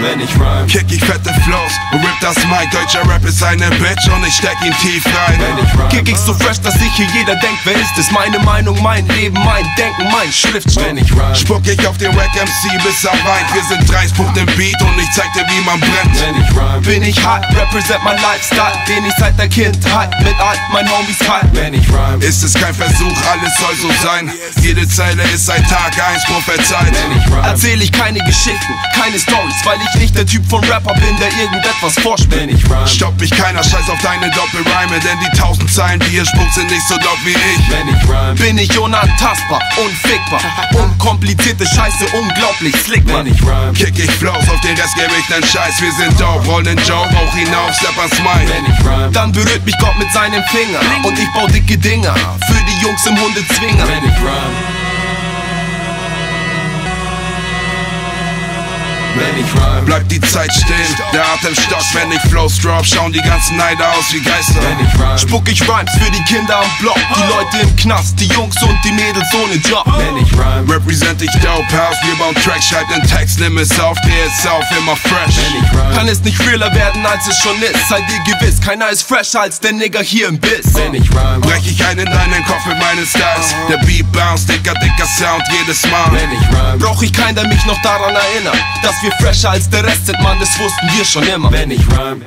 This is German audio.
wenn ich rhyme. Kick ich fette Flows und rip das Mic. Deutscher Rap ist eine Bitch und ich steck ihn tief rein. Wenn ich rhyme. Kick ich so fresh, dass sich hier jeder denkt, wer ist es? Meine Meinung, mein Leben, mein Denken, mein Schriftstück. wenn ich rhyme. Spuck ich auf den Wack MC bis er weint. Wir sind 30 Punkte im Beat und ich zeig dir, wie man brennt. wenn ich rhyme. Bin ich hart, represent mein Lifestyle, den ich seit der Kindheit mit all meinen Homies teil. wenn ich rhyme. Ist es kein Versuch, alles soll so sein. Jede Zeile ist seit Tag 1 prophezeit. wenn ich rhyme. Erzähl ich keine Geschichten, keine Stories, weil ich nicht der Typ von Rapper bin, der irgendetwas vorspielt. wenn ich rhyme. Stopp mich keiner, scheiß auf deine Doppelreime, denn die tausend Zeilen, die ihr spuckt, sind nicht so dope wie ich. wenn ich rhyme. Bin ich unantastbar, unfickbar, unkomplizierte Scheiße, unglaublich slick, wenn ich rhyme. Kick ich Flows, auf den Rest gebe ich nen Scheiß. Wir sind dope, rollen Joe, hoch hinauf, step ans Mic. wenn ich rhyme. Dann berührt mich Gott mit seinem Finger und ich bau dicke Dinger für die Jungs im Hundezwinger. wenn ich rhyme. Wenn ich rhyme. Bleibt die Zeit stehen, der Atem stockt, wenn ich Flows drop, schauen die ganzen Neider aus wie Geister. wenn ich rhyme. Spuck ich Rhymes für die Kinder am Block, die Leute im Knast, die Jungs und die Mädels ohne Job. wenn ich rhyme. Represent ich Dope House, wir bauen Tracks, schreib den Text, nimm es auf, dreh es auf, immer fresh. wenn ich rhyme. Kann es nicht realer werden, als es schon ist. Seid ihr gewiss, keiner ist fresher als der Nigger hier im Biss. wenn ich rhyme. Brech ich ein in deinen Kopf mit meinen Styles. Der Beat bounce, dicker, dicker Sound jedes Mal. wenn ich rhyme. Brauch ich keinen, der mich noch daran erinnert, dass wir fresher als der Rest sind, Mann, das wussten wir schon immer. wenn ich rhyme.